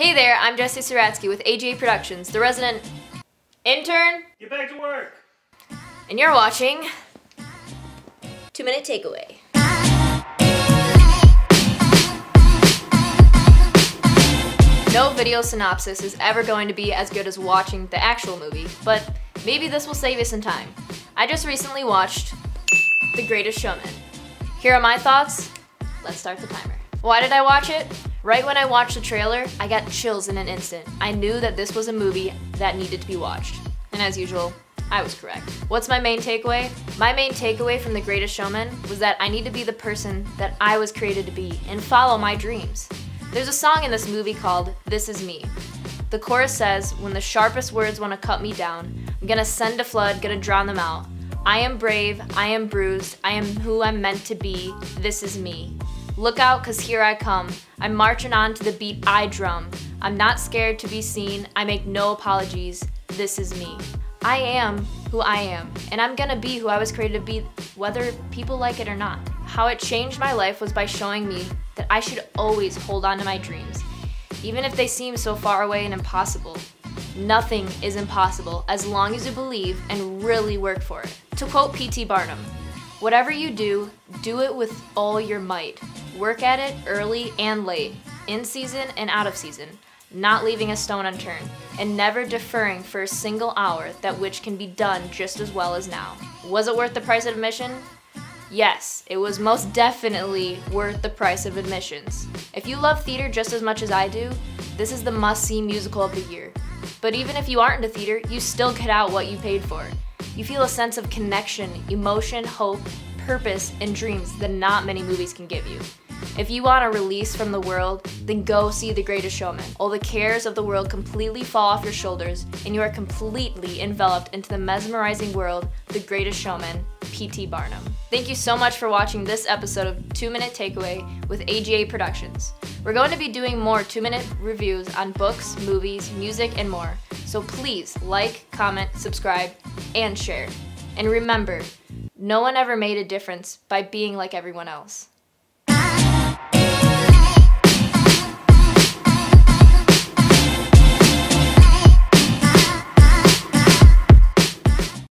Hey there, I'm Jessie Sieradzki with AGA Productions, the resident intern, Get back to work. and you're watching Two Minute Takeaway. No video synopsis is ever going to be as good as watching the actual movie, but maybe this will save you some time. I just recently watched The Greatest Showman. Here are my thoughts. Let's start the timer. Why did I watch it? Right when I watched the trailer, I got chills in an instant. I knew that this was a movie that needed to be watched. And as usual, I was correct. What's my main takeaway? My main takeaway from The Greatest Showman was that I need to be the person that I was created to be and follow my dreams. There's a song in this movie called This Is Me. The chorus says, When the sharpest words want to cut me down, I'm gonna send a flood, gonna drown them out. I am brave, I am bruised, I am who I'm meant to be, this is me. Look out, cause here I come. I'm marching on to the beat I drum. I'm not scared to be seen, I make no apologies, this is me. I am who I am, and I'm gonna be who I was created to be, whether people like it or not. How it changed my life was by showing me that I should always hold on to my dreams, even if they seem so far away and impossible. Nothing is impossible as long as you believe and really work for it. To quote P.T. Barnum, whatever you do, do it with all your might. Work at it early and late, in season and out of season, not leaving a stone unturned, and never deferring for a single hour that which can be done just as well as now. Was it worth the price of admission? Yes, it was most definitely worth the price of admissions. If you love theater just as much as I do, this is the must see musical of the year. But even if you aren't into theater, you still get out what you paid for. You feel a sense of connection, emotion, hope, purpose, and dreams that not many movies can give you. If you want a release from the world, then go see The Greatest Showman. All the cares of the world completely fall off your shoulders, and you are completely enveloped into the mesmerizing world, of The Greatest Showman, P.T. Barnum. Thank you so much for watching this episode of 2 Minute Takeaway with AGA Productions. We're going to be doing more 2 minute reviews on books, movies, music, and more. So please like, comment, subscribe, and share. And remember, no one ever made a difference by being like everyone else.